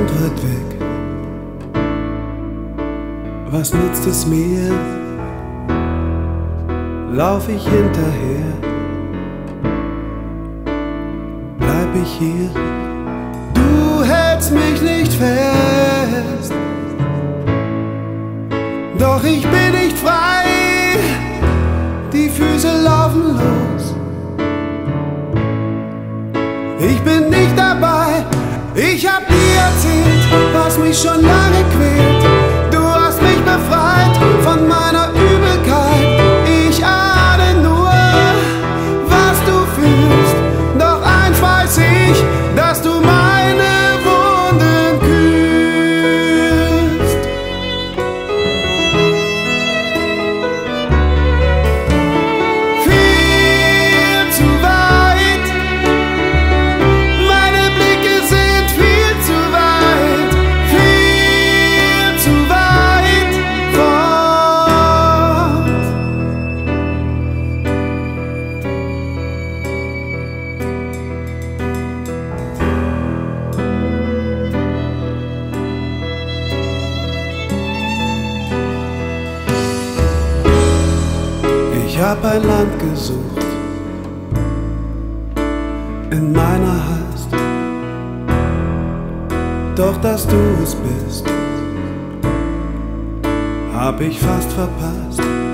Sind weit weg. Was nützt es mir? Lauf ich hinterher? Bleib ich hier? Du hältst mich nicht fest. Doch ich bin nicht frei. Die Füße laufen los. Ich bin nicht dabei. Ich hab mich schon lange quält. Ich hab ein Land gesucht in meiner Hast. Doch dass du es bist, hab ich fast verpasst.